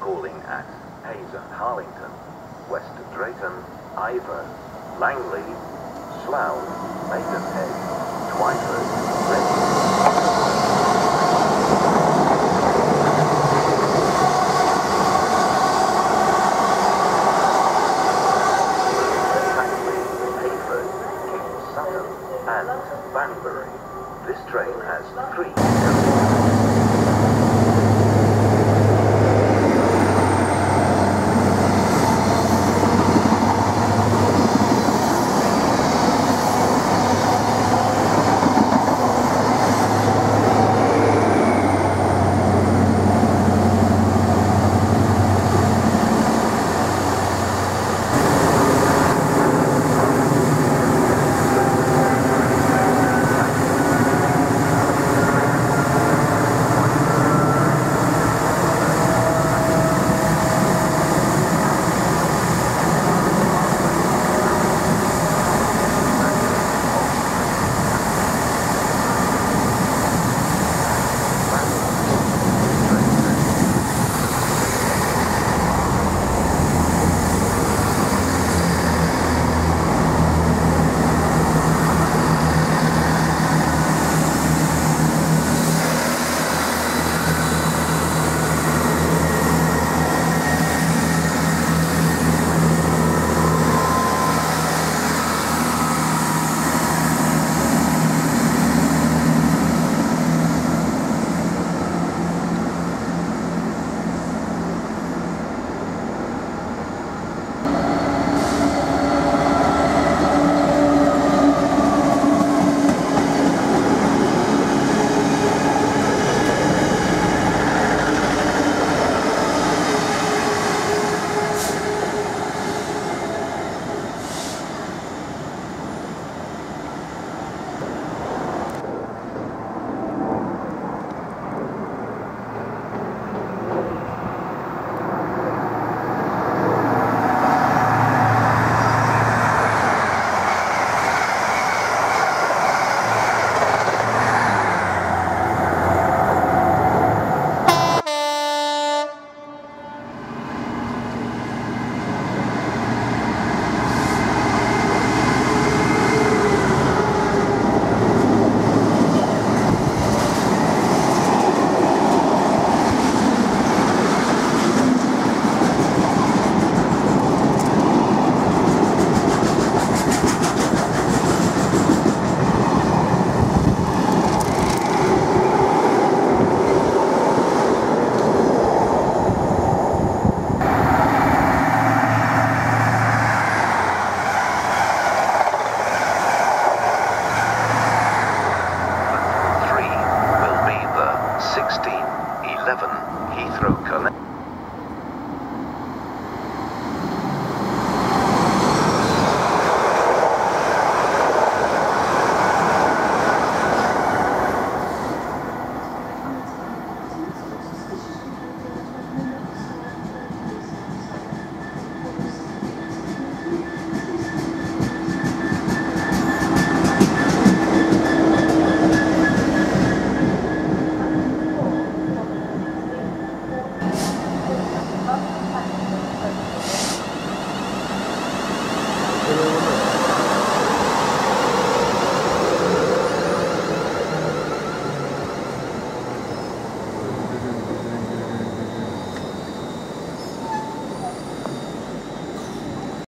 Calling at Hayes and Harlington, west of Drayton, Ivor, Langley, Slough, Maidenhead, Twyford, Reading. Banbury. This train has three